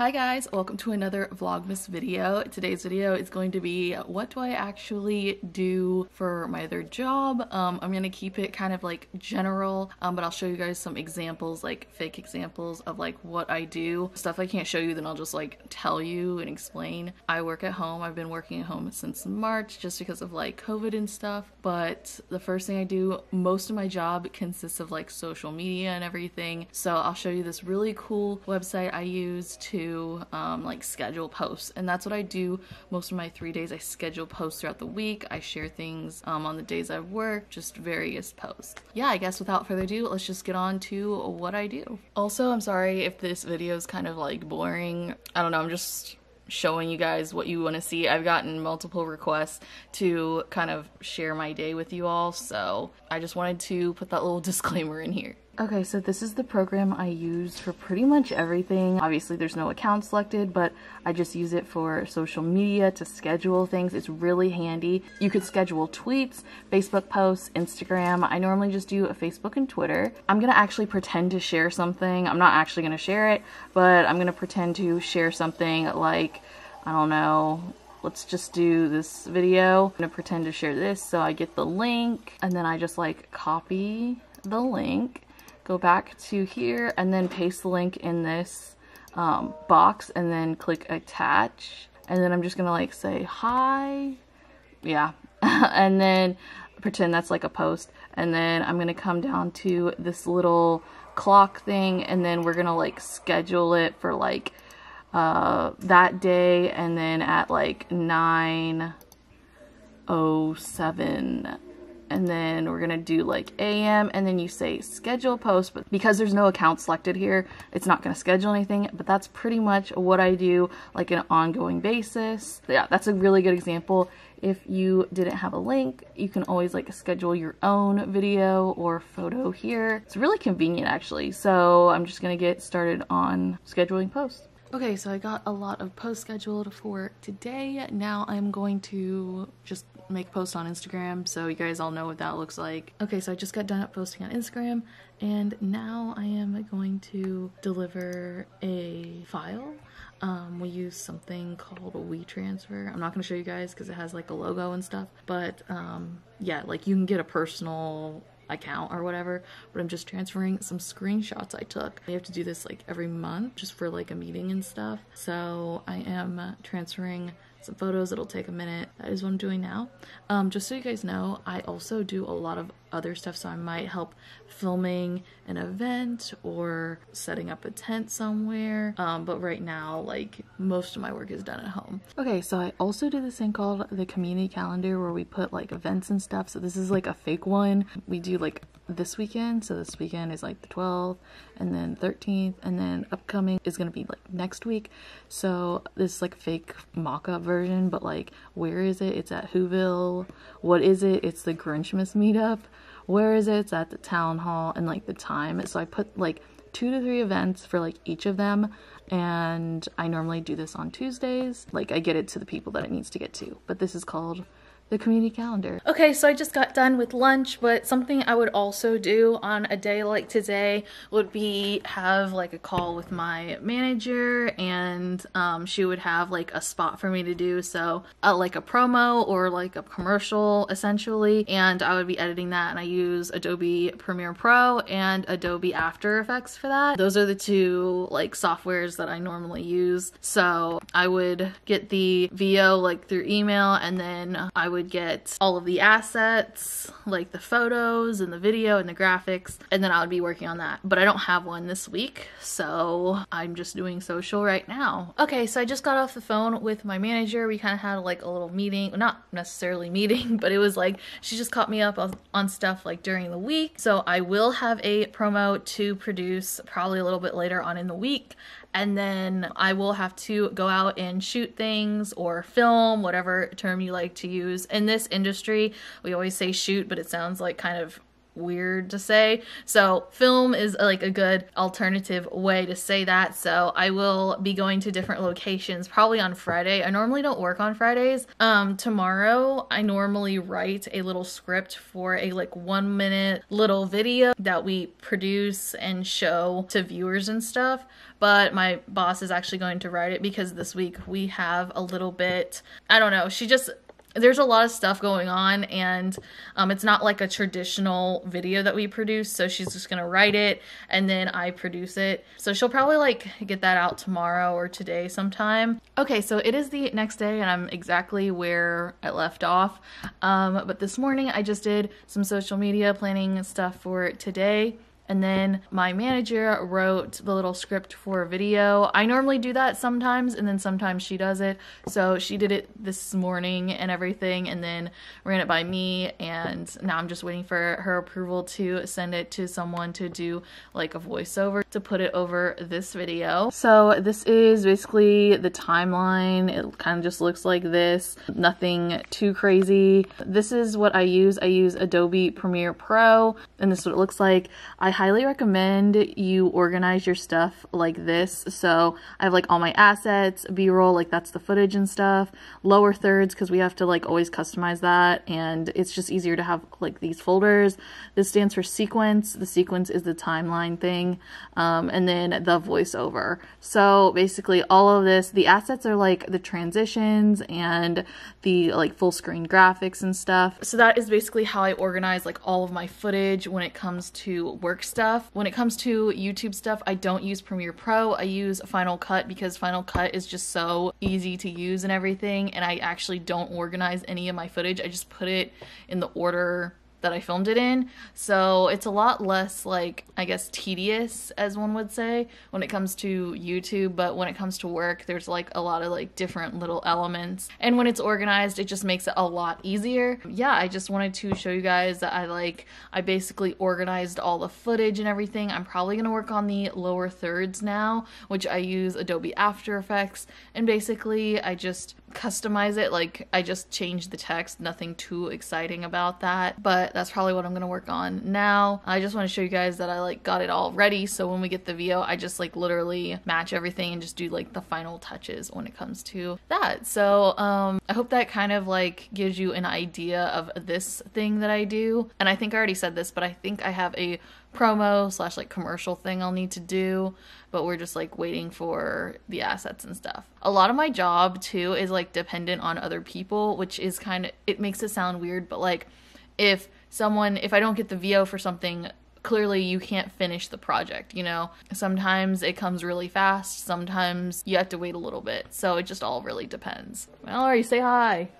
Hi guys, welcome to another Vlogmas video. Today's video is going to be what do I actually do for my other job. Um, I'm going to keep it kind of like general, um, but I'll show you guys some examples, like fake examples of like what I do. Stuff I can't show you, then I'll just like tell you and explain. I work at home. I've been working at home since March just because of like COVID and stuff, but the first thing I do, most of my job consists of like social media and everything. So I'll show you this really cool website I use to um, like schedule posts. And that's what I do most of my three days. I schedule posts throughout the week. I share things um, on the days I work just various posts. Yeah I guess without further ado let's just get on to what I do. Also I'm sorry if this video is kind of like boring. I don't know. I'm just showing you guys what you want to see. I've gotten multiple requests to kind of share my day with you all, so I just wanted to put that little disclaimer in here. Okay, so this is the program I use for pretty much everything. Obviously there's no account selected, but I just use it for social media to schedule things. It's really handy. You could schedule tweets, Facebook posts, Instagram. I normally just do a Facebook and Twitter. I'm gonna actually pretend to share something. I'm not actually gonna share it, but I'm gonna pretend to share something like, I don't know, let's just do this video. I'm gonna pretend to share this so I get the link and then I just like copy the link go back to here and then paste the link in this um, box and then click attach. And then I'm just gonna like say hi. Yeah. And then pretend that's like a post. And then I'm gonna come down to this little clock thing and then we're gonna like schedule it for like uh, that day and then at like 907 and then we're gonna do like AM and then you say schedule post but because there's no account selected here it's not gonna schedule anything but that's pretty much what I do like an ongoing basis. Yeah that's a really good example. If you didn't have a link you can always like schedule your own video or photo here. It's really convenient actually so I'm just gonna get started on scheduling posts. Okay, so I got a lot of posts scheduled for today. Now I'm going to just make posts on Instagram so you guys all know what that looks like. Okay, so I just got done up posting on Instagram and now I am going to deliver a file. Um, we use something called WeTransfer. I'm not going to show you guys because it has like a logo and stuff, but um, yeah, like you can get a personal account or whatever, but I'm just transferring some screenshots I took. I have to do this like every month just for like a meeting and stuff. So I am transferring some photos. It'll take a minute. That is what I'm doing now. Um, just so you guys know, I also do a lot of other stuff. So I might help filming an event or setting up a tent somewhere. Um, but right now, like most of my work is done at home. Okay, so I also do this thing called the community calendar where we put like events and stuff. So this is like a fake one. We do like this weekend. So this weekend is like the 12th and then 13th and then upcoming is going to be like next week. So this like fake mock-up version, but like where is it? It's at Whoville. What is it? It's the Grinchmas meetup. Where is it? It's at the town hall and like the time. So I put like two to three events for like each of them and I normally do this on Tuesdays. Like I get it to the people that it needs to get to. But this is called the community calendar. Okay, so I just got done with lunch, but something I would also do on a day like today would be have like a call with my manager and um, she would have like a spot for me to do. So uh, like a promo or like a commercial essentially. And I would be editing that and I use Adobe Premiere Pro and Adobe After Effects for that. Those are the two like softwares that I normally use. So I would get the VO like through email and then I would would get all of the assets, like the photos and the video and the graphics, and then I would be working on that. But I don't have one this week, so I'm just doing social right now. Okay, so I just got off the phone with my manager. We kind of had like a little meeting, not necessarily meeting, but it was like she just caught me up on, on stuff like during the week. So I will have a promo to produce probably a little bit later on in the week and then I will have to go out and shoot things or film, whatever term you like to use. In this industry, we always say shoot, but it sounds like kind of weird to say. So film is like a good alternative way to say that. So I will be going to different locations probably on Friday. I normally don't work on Fridays. Um, tomorrow I normally write a little script for a like one minute little video that we produce and show to viewers and stuff but my boss is actually going to write it because this week we have a little bit I don't know she just there's a lot of stuff going on and um, it's not like a traditional video that we produce so she's just gonna write it and then I produce it. So she'll probably like get that out tomorrow or today sometime. Okay so it is the next day and I'm exactly where I left off. Um, but this morning I just did some social media planning stuff for today and then my manager wrote the little script for a video. I normally do that sometimes, and then sometimes she does it. So she did it this morning and everything, and then ran it by me. And now I'm just waiting for her approval to send it to someone to do like a voiceover to put it over this video. So this is basically the timeline. It kind of just looks like this, nothing too crazy. This is what I use. I use Adobe Premiere Pro, and this is what it looks like. I highly recommend you organize your stuff like this. So I have like all my assets, b-roll, like that's the footage and stuff, lower thirds because we have to like always customize that and it's just easier to have like these folders. This stands for sequence. The sequence is the timeline thing um, and then the voiceover. So basically all of this, the assets are like the transitions and the like full screen graphics and stuff. So that is basically how I organize like all of my footage when it comes to work stuff. When it comes to YouTube stuff, I don't use Premiere Pro. I use Final Cut because Final Cut is just so easy to use and everything. And I actually don't organize any of my footage. I just put it in the order that I filmed it in. So it's a lot less like, I guess, tedious as one would say when it comes to YouTube. But when it comes to work, there's like a lot of like different little elements. And when it's organized, it just makes it a lot easier. Yeah, I just wanted to show you guys that I like, I basically organized all the footage and everything. I'm probably to work on the lower thirds now, which I use Adobe After Effects. And basically I just customize it. Like I just changed the text, nothing too exciting about that, but that's probably what I'm gonna work on now. I just want to show you guys that I like got it all ready. So when we get the VO, I just like literally match everything and just do like the final touches when it comes to that. So um, I hope that kind of like gives you an idea of this thing that I do. And I think I already said this, but I think I have a promo slash like commercial thing I'll need to do, but we're just like waiting for the assets and stuff. A lot of my job too is like dependent on other people, which is kind of, it makes it sound weird, but like if someone, if I don't get the VO for something, clearly you can't finish the project, you know? Sometimes it comes really fast, sometimes you have to wait a little bit. So it just all really depends. Well, Mallory, say hi.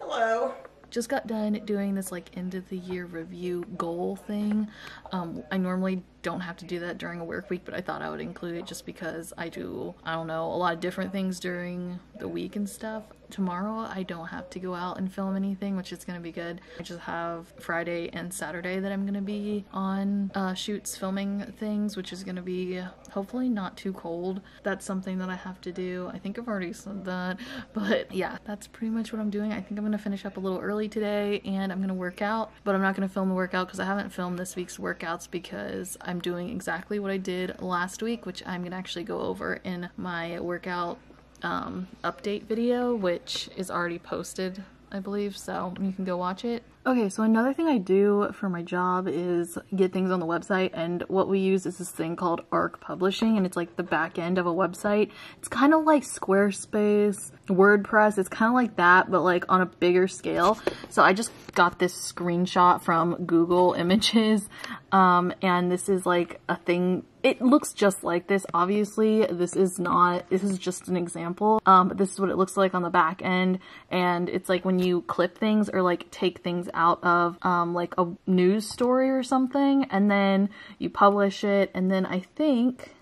Hello just got done doing this like end of the year review goal thing. Um, I normally don't have to do that during a work week, but I thought I would include it just because I do, I don't know, a lot of different things during the week and stuff. Tomorrow I don't have to go out and film anything, which is gonna be good. I just have Friday and Saturday that I'm gonna be on uh, shoots filming things, which is gonna be hopefully not too cold. That's something that I have to do. I think I've already said that, but yeah, that's pretty much what I'm doing. I think I'm gonna finish up a little early today and I'm gonna work out, but I'm not gonna film the workout because I haven't filmed this week's workouts because I'm doing exactly what I did last week, which I'm gonna actually go over in my workout um, update video, which is already posted, I believe, so you can go watch it. Okay, so another thing I do for my job is get things on the website, and what we use is this thing called Arc Publishing, and it's like the back end of a website. It's kind of like Squarespace, WordPress, it's kind of like that, but like on a bigger scale. So I just got this screenshot from Google Images, um, and this is like a thing it looks just like this obviously this is not this is just an example um but this is what it looks like on the back end and it's like when you clip things or like take things out of um, like a news story or something and then you publish it and then I think,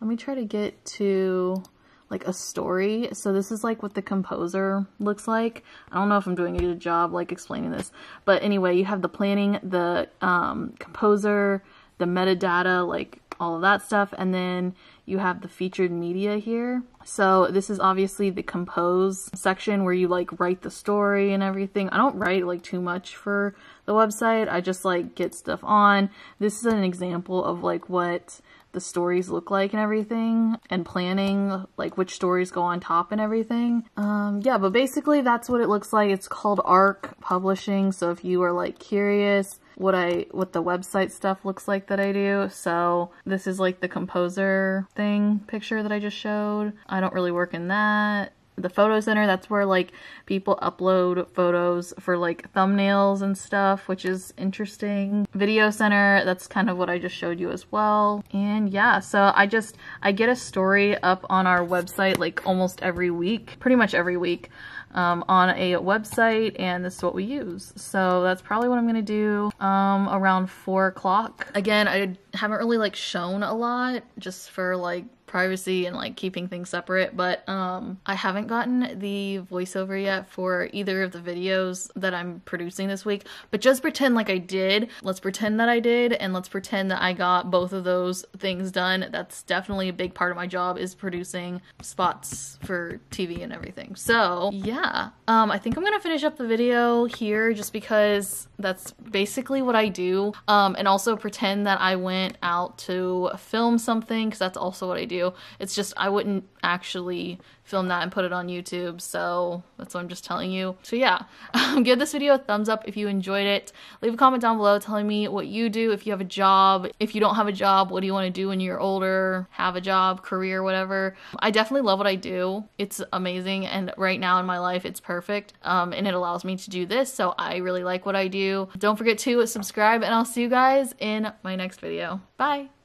let me try to get to like a story. So this is like what the composer looks like. I don't know if I'm doing a good job like explaining this, but anyway, you have the planning, the um, composer, the metadata, like all of that stuff, and then you have the featured media here. So this is obviously the compose section where you like write the story and everything. I don't write like too much for the website. I just like get stuff on. This is an example of like what the stories look like and everything and planning like which stories go on top and everything. Um, yeah, but basically that's what it looks like. It's called ARC Publishing. So if you are like curious what I what the website stuff looks like that I do. So this is like the composer thing picture that I just showed. I don't really work in that the photo center that's where like people upload photos for like thumbnails and stuff which is interesting video center that's kind of what i just showed you as well and yeah so i just i get a story up on our website like almost every week pretty much every week um, on a website and this is what we use. So that's probably what I'm gonna do um, around four o'clock. Again, I haven't really like shown a lot just for like privacy and like keeping things separate but um I haven't gotten the voiceover yet for either of the videos that I'm producing this week but just pretend like I did. Let's pretend that I did and let's pretend that I got both of those things done. That's definitely a big part of my job is producing spots for TV and everything. So yeah um I think I'm gonna finish up the video here just because that's basically what I do. Um and also pretend that I went out to film something because that's also what I do it's just I wouldn't actually film that and put it on YouTube, so that's what I'm just telling you. So yeah, um, give this video a thumbs up if you enjoyed it. Leave a comment down below telling me what you do if you have a job. If you don't have a job, what do you want to do when you're older? Have a job, career, whatever. I definitely love what I do. It's amazing, and right now in my life, it's perfect, um, and it allows me to do this, so I really like what I do. Don't forget to subscribe, and I'll see you guys in my next video. Bye!